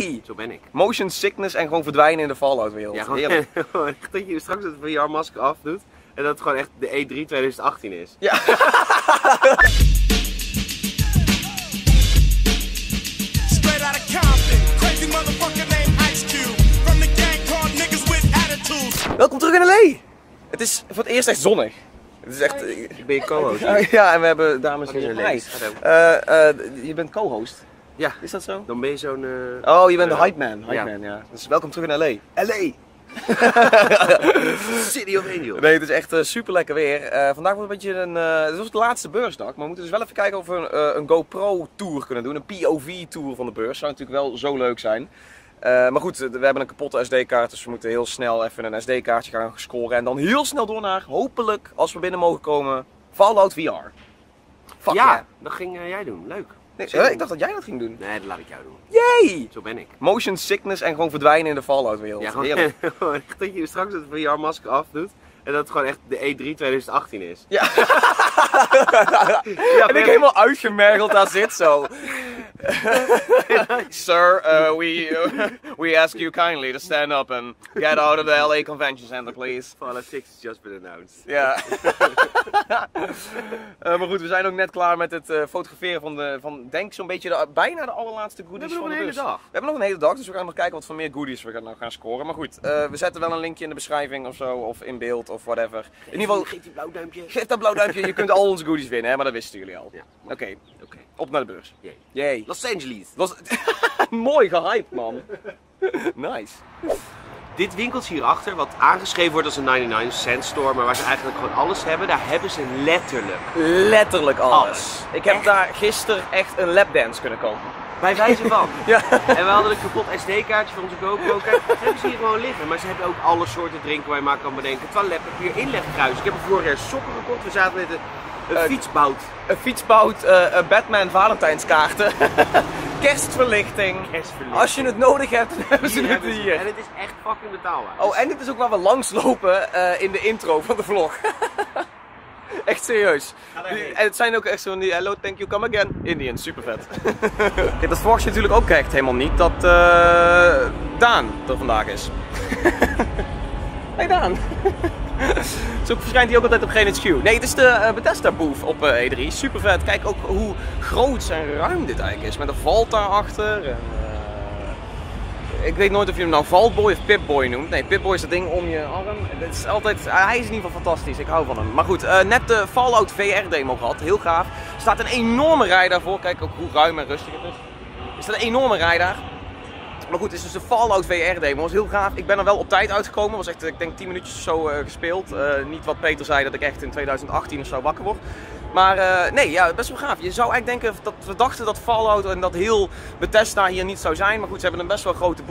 Zo ben ik. Motion sickness en gewoon verdwijnen in de Fallout wereld. Ja, gewoon Heerlijk. echt dat je straks het VR-masker afdoet en dat het gewoon echt de E3 2018 is. Ja. Straight out of Compton. Crazy motherfucker named Ice Cube. From the gang called niggas with attitudes. Welkom terug in LA! Het is voor het eerst echt zonnig. Het is echt... Ik ben je co-host. Ja, en we hebben dames en heren. Eh, eh, je bent co-host. Ja, Is dat zo? dan ben je zo'n... eh, Oh, je bent de Ja. hype man. Hype Ja. man, ja. Dus welkom terug in LA. LA! City of Angels. Nee, het is echt super lekker weer. Eh, vandaag wordt een beetje een. eh het was de laatste beursdag, maar we moeten dus wel even kijken of we een, eh, een GoPro tour kunnen doen. Een POV tour van de beurs. Zou natuurlijk wel zo leuk zijn. Eh, maar goed, we hebben een kapotte SD-kaart, dus we moeten heel snel even een SD-kaartje gaan scoren. En dan heel snel door naar, hopelijk, als we binnen mogen komen, Fallout VR. Fuck ja, yeah. dat ging eh, jij doen. Leuk. Nee, eh, ik dacht dat jij dat ging doen. Nee, dat laat ik jou doen. Yay! Zo ben ik. Motion sickness en gewoon verdwijnen in de Fallout wereld. Ja, gewoon Heerlijk. echt dat je straks het VR-masker afdoet en dat het gewoon echt de E3 2018 is. Ja. Ja, En ik helemaal uitgemergeld daar zit zo. Sir, uh, we, we ask you kindly to stand up and get out of the LA Convention Center, please. Politics has just been announced. Ja. Eh, maar goed, we zijn ook net klaar met het eh, fotograferen van, de, van denk ik zo'n beetje de, bijna de allerlaatste goodies We hebben van nog een hele dag. We hebben nog een hele dag, dus we gaan nog kijken wat voor meer goodies we gaan, nou gaan scoren. Maar goed, eh, we zetten wel een linkje in de beschrijving of zo, of in beeld of whatever. In ieder geval, Geef die blauw duimpje. geef dat blauw duimpje, je kunt al onze goodies winnen, hè, maar dat wisten jullie al. Ja. Oké, Oké. Op naar de beurs. Yay. Los Angeles. Was mooi gehyped, man. nice. Dit winkeltje hierachter, wat aangeschreven wordt als een 99 cent store, maar waar ze eigenlijk gewoon alles hebben, daar hebben ze letterlijk. Letterlijk alles. Alles. Ik heb Echt? daar gisteren echt een lapdance kunnen kopen. Bij wijze van. Ja. En we hadden een kapot SD-kaartje voor onze GoPro. Kijk, dat hebben ze hier gewoon liggen. Maar ze hebben ook alle soorten drinken waar je maar kan bedenken. Toiletpapier, inlegkruis. Ik heb er vorig jaar sokken gekocht. We zaten met een, een Eh, fietsbout. Een fietsbout, eh, een Batman Valentijnskaarten, kerstverlichting. Kerstverlichting. Als je het nodig hebt, dan hebben ze Hier het hier. En het is echt fucking betaalbaar. Oh, en dit is ook waar we langslopen eh in de intro van de vlog. echt serieus. En het zijn ook echt zo'n die hello, thank you, come again. Indians, super vet. Kijk, dat verwacht je natuurlijk ook echt helemaal niet dat Daan er vandaag is. hey Daan. Zo verschijnt hij ook altijd op GNHQ. Nee, het is de eh, Bethesda booth op eh, E3. Super vet. Kijk ook hoe groot en ruim dit eigenlijk is. Met een valt daarachter. En, eh, ik weet nooit of je hem nou Valtboy of Pipboy noemt. Nee, Pipboy is dat ding om je arm. Is altijd, hij is in ieder geval fantastisch. Ik hou van hem. Maar goed, net de Fallout VR demo gehad. Heel gaaf. Er staat een enorme rij daarvoor. Kijk ook hoe ruim en rustig het is. Er staat een enorme rij daar. Maar goed, het is dus de Fallout VR demo. was heel gaaf. Ik ben er wel op tijd uitgekomen. Was echt, ik denk 10 minuutjes zo eh, gespeeld. Eh, niet wat Peter zei dat ik echt in 2018 of zo wakker word. Maar eh, nee, ja, best wel gaaf. Je zou eigenlijk denken dat we dachten dat Fallout en dat heel Bethesda hier niet zou zijn. Maar goed, ze hebben een best wel grote.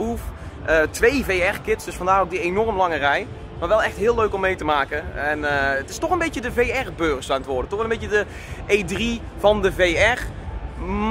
Eh, twee VR-kits, dus vandaar ook die enorm lange rij. Maar wel echt heel leuk om mee te maken. En het is toch een beetje de VR-beurs aan het worden. Toch wel een beetje de E3 van de VR.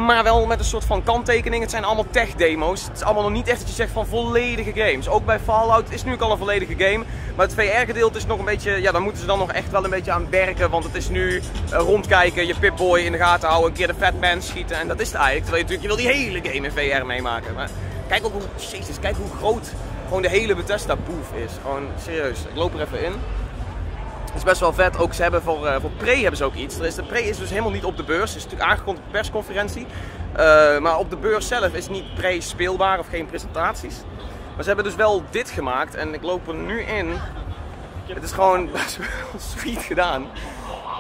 Maar wel met een soort van kanttekening. Het zijn allemaal tech-demo's. Het is allemaal nog niet echt dat je zegt van volledige games. Ook bij Fallout is nu al een volledige game. Maar het VR-gedeelte is nog een beetje. Ja, daar moeten ze dan nog echt wel een beetje aan werken. Want het is nu eh, rondkijken, je Pip-Boy in de gaten houden, een keer de Fatman schieten. En dat is het eigenlijk. Terwijl je natuurlijk, je wil die hele game in VR meemaken. Maar kijk ook hoe. Jezus, kijk hoe groot gewoon de hele Bethesda booth is. Gewoon serieus. Ik loop er even in. Het is best wel vet. Ook ze hebben voor, eh, voor Pre hebben ze ook iets. De Pre is dus helemaal niet op de beurs. Het is natuurlijk aangekondigd op de persconferentie. Eh, maar op de beurs zelf is niet Pre speelbaar of geen presentaties. Maar ze hebben dus wel dit gemaakt. En ik loop er nu in. Het is gewoon best wel sweet gedaan.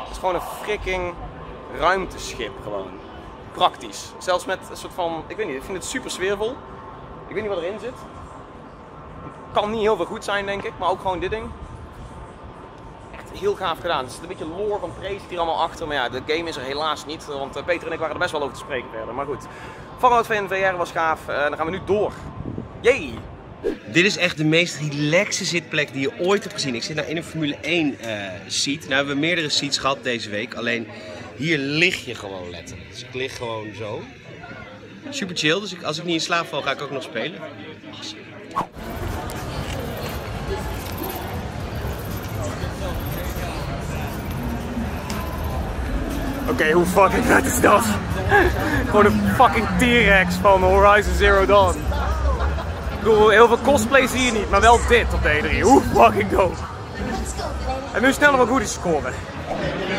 Het is gewoon een freaking ruimteschip gewoon. Praktisch. Zelfs met een soort van, ik weet niet, ik vind het super sfeervol. Ik weet niet wat erin zit. Kan niet heel veel goed zijn denk ik, maar ook gewoon dit ding heel gaaf gedaan. Het is een beetje lore van zit hier allemaal achter. Maar ja, de game is er helaas niet. Want eh, Peter en ik waren er best wel over te spreken verder. Maar goed, Fallout VR was gaaf. Eh, dan gaan we nu door. Yay! Dit is echt de meest relaxe zitplek die je ooit hebt gezien. Ik zit nou in een Formule 1 eh seat. Nou hebben we meerdere seats gehad deze week. Alleen hier lig je gewoon letterlijk. Dus ik lig gewoon zo. Super chill, dus ik, als ik niet in slaap val ga ik ook nog spelen. Oké, hoe fucking vet is dat? Gewoon een fucking T-Rex van Horizon Zero Dawn. bedoel, heel veel cosplay zie je niet, maar wel dit op de E3. Hoe fucking dope. En nu sneller wat goodies scoren.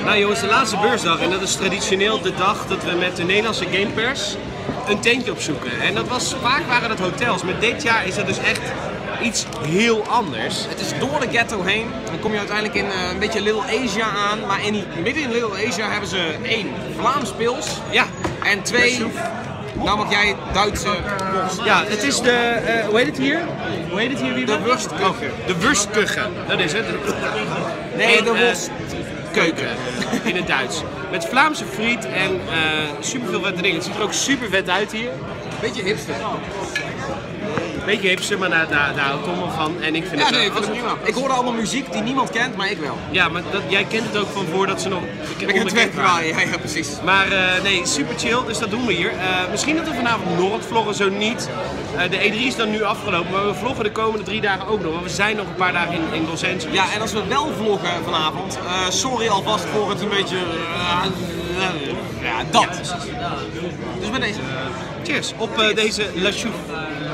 Nou jongens, de laatste beursdag en dat is traditioneel de dag dat we met de Nederlandse gamepers een tentje opzoeken. En dat was, vaak waren dat hotels, maar dit jaar is dat dus echt iets heel anders. Het is door de ghetto heen. Dan kom je uiteindelijk in eh, een beetje Little Asia aan. Maar in, midden in Little Asia hebben ze één Vlaams pils. Ja, En twee, nou mag jij Duitse worst. ja het is de, eh, hoe heet het hier? Hoe heet het hier? Wie De Wurstkeuken. De Wurstkeuken, dat is het. Nee, En, de eh, worstkeuken. in het Duits. Met Vlaamse friet en eh super veel vette dingen. Het ziet er ook super vet uit hier. Beetje hipster. Beetje hipster, maar daar, daar, daar hou ik toch wel van. En ik vind Ja, het nee, ik vind het prima. Ik hoorde allemaal muziek die niemand kent, maar ik wel. Ja, maar dat, jij kent het ook van voordat ze nog Ik heb het waren. ja, ja, precies. Maar eh, nee, super chill, dus dat doen we hier. Eh, misschien dat we vanavond nog wat vloggen, zo niet. Eh, de E3 is dan nu afgelopen, maar we vloggen de komende drie dagen ook nog. Want we zijn nog een paar dagen in, in Los Angeles. Ja, en als we wel vloggen vanavond, sorry alvast voor het een beetje... ja, dat. Dus bij deze. Cheers op deze La Chouffe.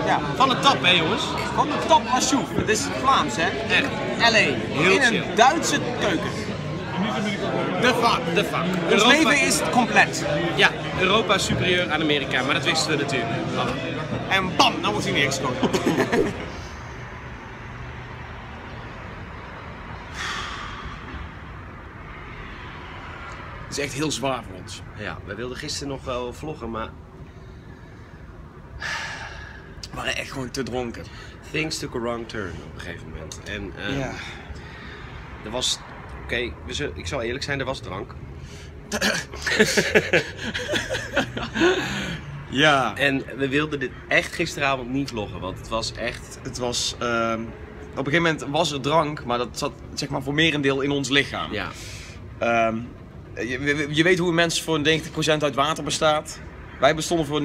Ja. Van de tap, hè jongens. Van de top à Chouf. Het is Vlaams, hè? Echt. LA. Heel in een chill. Duitse keuken. De fuck. De fuck. Ons Europa- leven is compleet. Ja, Europa is superieur aan Amerika, maar dat wisten we natuurlijk. al. En bam, nou wordt hij neergeschoten. Het is echt heel zwaar voor ons. Ja, we wilden gisteren nog wel vloggen, maar We waren echt gewoon te dronken. things took a wrong turn op een gegeven moment. En eh, er was, oké, ik zal eerlijk zijn, er was drank. Ja. En we wilden dit echt gisteravond niet vloggen, want het was echt... Het was... ehm, op een gegeven moment was er drank, maar dat zat zeg maar voor merendeel in ons lichaam. Ja, Ehm, je, je weet hoe een mens voor 90% uit water bestaat. Wij bestonden voor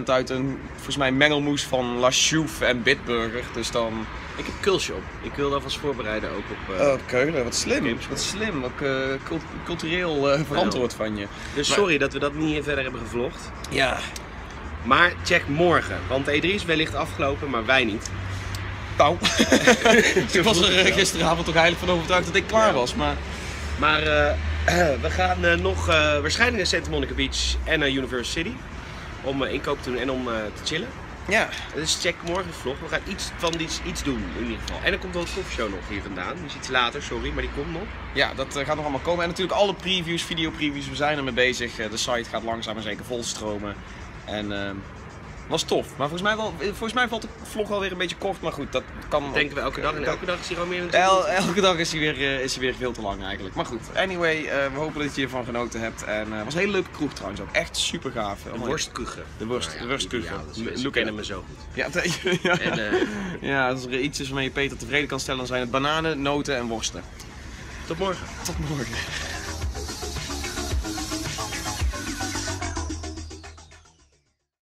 90% uit een, volgens mij, mengelmoes van La Chouffe en Bitburger. Dus dan... ik heb kulsje op. Ik wil dat vast voorbereiden ook op... eh, Oh, Keulen, wat slim. Wat slim, ook eh, cult- cultureel eh, verantwoord van je. dus sorry dat we dat niet verder hebben gevlogd. Ja. Maar check morgen, want de E3 is wellicht afgelopen, maar wij niet. Nou, ik was er gisteravond toch eigenlijk van overtuigd dat ik klaar was, maar... Maar eh, we gaan eh, nog eh, waarschijnlijk naar Santa Monica Beach en naar Universal City. Om eh, inkoop te doen en om te chillen. Ja. Dus check morgen vlog. We gaan iets van iets, iets doen in ieder geval. En er komt wel een koffieshow nog hier vandaan. Die is iets later, sorry, maar die komt nog. Ja, dat gaat nog allemaal komen. En natuurlijk alle previews, video-previews, we zijn ermee bezig. De site gaat langzaam maar zeker volstromen. En ehm was tof. Maar volgens mij, wel, volgens mij valt de vlog wel weer een beetje kort. Maar goed, dat kan... Dat denken we elke dag. En elke dag is hier al meer El- elke dag is hij, weer, eh, is hij weer veel te lang eigenlijk. Maar goed, anyway, eh, we hopen dat je ervan genoten hebt. En eh, het was een hele leuke kroeg trouwens ook. Echt super gaaf. De worstkuchen. De worst- Nou ja, de worstkuchen. kennen me zo goed. Ja, ja. En eh, ja, als er iets is waarmee je Peter tevreden kan stellen, dan zijn het bananen, noten en worsten. tot morgen. Tot morgen.